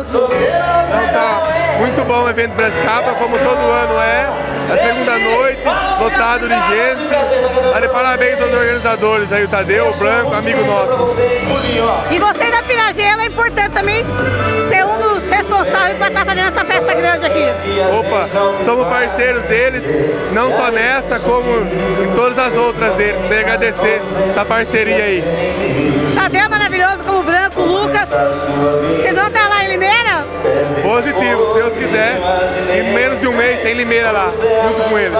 Então tá muito bom o evento Brascaba, como todo ano é. A segunda noite, lotado de gente. Tá de parabéns aos organizadores aí, o Tadeu, o Branco, amigo nosso. E você da Piragela é importante também ser um dos responsáveis para estar fazendo essa festa grande aqui. Opa, somos parceiros deles, não só nessa, como em todas as outras deles. Queria agradecer essa parceria aí. Tadeu é maravilhoso, como o Branco, o Lucas. Vocês vão estar lá em Limeira? Positivo, se Deus quiser. Em menos de um mês tem Limeira lá, junto com eles.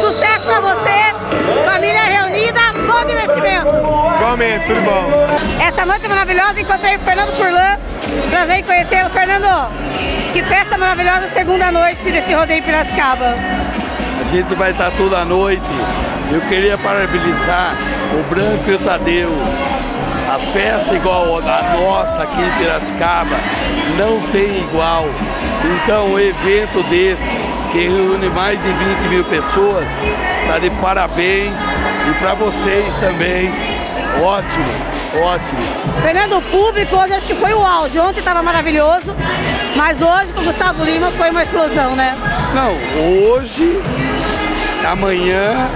Sucesso pra você, família reunida, bom divertimento. Igualmente, tudo bom. Essa noite maravilhosa, encontrei o Fernando Furlan. Prazer em conhecê-lo. Fernando, que festa maravilhosa, segunda noite desse rodeio em Piracicaba. A gente vai estar toda a noite. Eu queria parabenizar o Branco e o Tadeu. A festa igual a nossa aqui em Piracicaba não tem igual. Então, um evento desse, que reúne mais de 20 mil pessoas, está de parabéns. E para vocês também, ótimo, ótimo. Fernando, o público hoje acho que foi o áudio. Ontem estava maravilhoso, mas hoje com o Gustavo Lima foi uma explosão, né? Não, hoje, amanhã,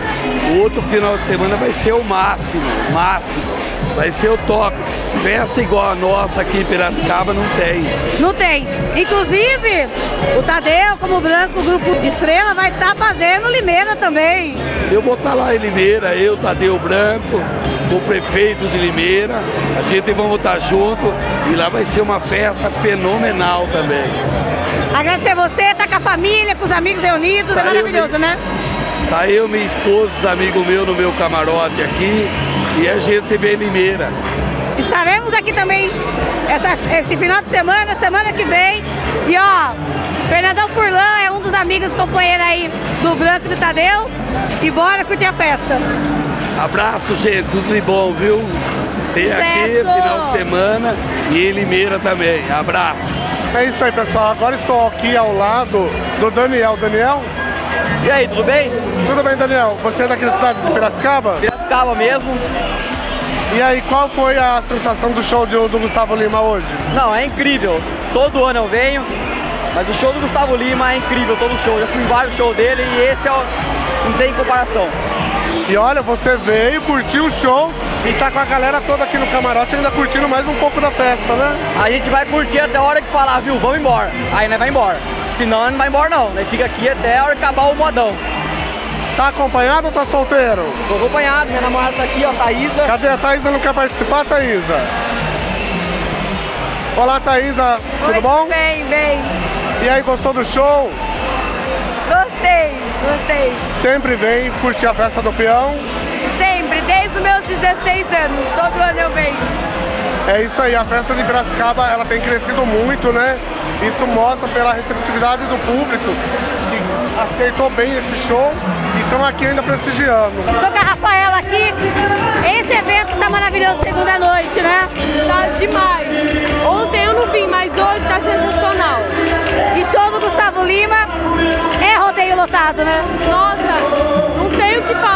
o outro final de semana vai ser o máximo, o máximo. Vai ser o top. Festa igual a nossa aqui em Piracicaba não tem. Não tem. Inclusive, o Tadeu, como branco, o grupo Estrela, vai estar fazendo Limeira também. Eu vou estar lá em Limeira, eu, Tadeu Branco, o prefeito de Limeira. A gente vamos estar junto e lá vai ser uma festa fenomenal também. Agradecer você, tá com a família, com os amigos reunidos, Tá, é eu maravilhoso, me- né? Tá eu, minha esposa, os amigos meus no meu camarote aqui e a gente se vê em Limeira. Estaremos aqui também essa- esse final de semana, semana que vem. E ó, Fernandão Furlan é um dos amigos companheiros aí do Branco e do Tadeu. E bora curtir a festa. Abraço, gente, tudo de bom, viu? Tem aqui final de semana e em Limeira também. Abraço. É isso aí, pessoal. Agora estou aqui ao lado do Daniel. Daniel? E aí, tudo bem? Tudo bem, Daniel? Você é daqui da cidade de Piracicaba? Piracicaba mesmo. E aí, qual foi a sensação do show de- do Gustavo Lima hoje? Não, é incrível. Todo ano eu venho, mas o show do Gustavo Lima é incrível, todo show. Já fui em vários shows dele e esse é o... não tem comparação. E olha, você veio, curtiu o show e tá com a galera toda aqui no camarote ainda curtindo mais um pouco da festa, né? A gente vai curtir até a hora que falar, viu? Vamos embora. Aí nós vai embora. Senão não vai embora não. Nós fica aqui até a hora acabar o modão. Tá acompanhado ou tá solteiro? Tô acompanhado, minha namorada tá aqui, ó, Thaísa. Cadê a Thaísa? Não quer participar, Thaísa? Olá, Thaísa. Tudo bom? Bem, bem. E aí, gostou do show? Gostei, gostei. Sempre vem curtir a festa do peão. Sempre, desde os meus 16 anos. Todo ano eu venho. É isso aí, a festa de Piracicaba ela tem crescido muito, né? Isso mostra pela receptividade do público que aceitou bem esse show estão aqui ainda prestigiando. Tô com a Rafaela aqui. Esse evento tá maravilhoso segunda noite, né? Tá demais. Ontem eu não vim, mas hoje tá sensacional. E show do Gustavo Lima é rodeio lotado, né? Nossa, não tenho o que falar.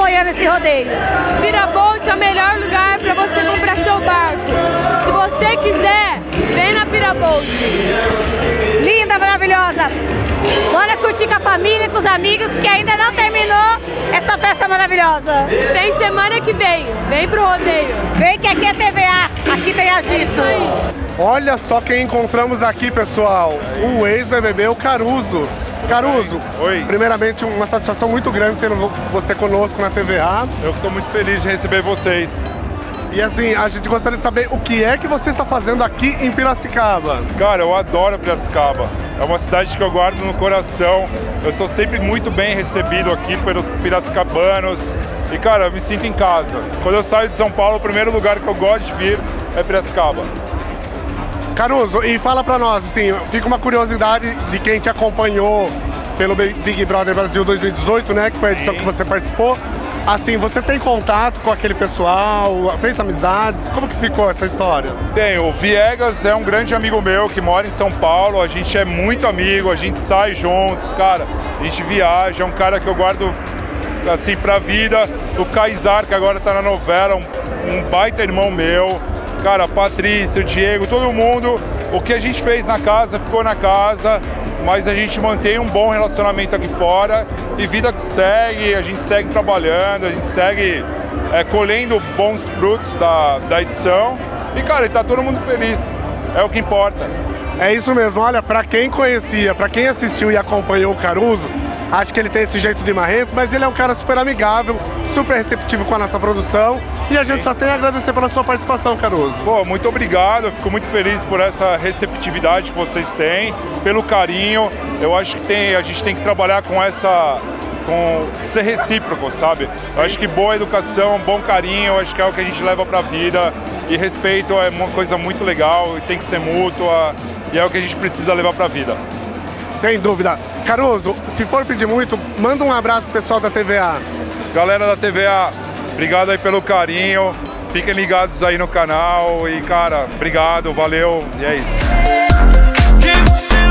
Apoiando esse rodeio. Pirabolt é o melhor lugar para você comprar seu barco. Se você quiser, vem na Pirabolt. Linda, maravilhosa. Bora curtir com a família, com os amigos, que ainda não terminou essa festa maravilhosa. Tem semana que vem. Vem pro rodeio. Vem que aqui é TVA, aqui tem agito. Olha só quem encontramos aqui, pessoal. O ex-BBB, o Caruso. Caruso, Oi. primeiramente uma satisfação muito grande ter você conosco na TVA. Eu estou muito feliz de receber vocês. E assim, a gente gostaria de saber o que é que você está fazendo aqui em Piracicaba. Cara, eu adoro Piracicaba. É uma cidade que eu guardo no coração. Eu sou sempre muito bem recebido aqui pelos piracicabanos. E, cara, eu me sinto em casa. Quando eu saio de São Paulo, o primeiro lugar que eu gosto de vir é Piracicaba. Caruso, e fala pra nós, assim, fica uma curiosidade de quem te acompanhou pelo Big Brother Brasil 2018, né, que foi a edição que você participou. Assim, você tem contato com aquele pessoal, fez amizades, como que ficou essa história? Tem, o Viegas é um grande amigo meu que mora em São Paulo. A gente é muito amigo, a gente sai juntos, cara. A gente viaja, é um cara que eu guardo assim, pra vida. O Kaysar, que agora tá na novela, um, um baita irmão meu. Cara, Patrícia, o Diego, todo mundo. O que a gente fez na casa ficou na casa, mas a gente mantém um bom relacionamento aqui fora e vida que segue, a gente segue trabalhando, a gente segue é, colhendo bons frutos da, da edição. E, cara, tá todo mundo feliz. É o que importa. É isso mesmo. Olha, para quem conhecia, para quem assistiu e acompanhou o Caruso, acho que ele tem esse jeito de marrento, mas ele é um cara super amigável, super receptivo com a nossa produção. E a gente só tem a agradecer pela sua participação, Caruso. Pô, muito obrigado. Eu fico muito feliz por essa receptividade que vocês têm, pelo carinho. Eu acho que tem, a gente tem que trabalhar com essa com ser recíproco, sabe? Eu acho que boa educação, bom carinho, acho que é o que a gente leva para a vida. E respeito é uma coisa muito legal e tem que ser mútua e é o que a gente precisa levar para a vida. Sem dúvida. Caruso, se for pedir muito, manda um abraço pro pessoal da TVA. Galera da TVA, obrigado aí pelo carinho. Fiquem ligados aí no canal e, cara, obrigado, valeu e é isso.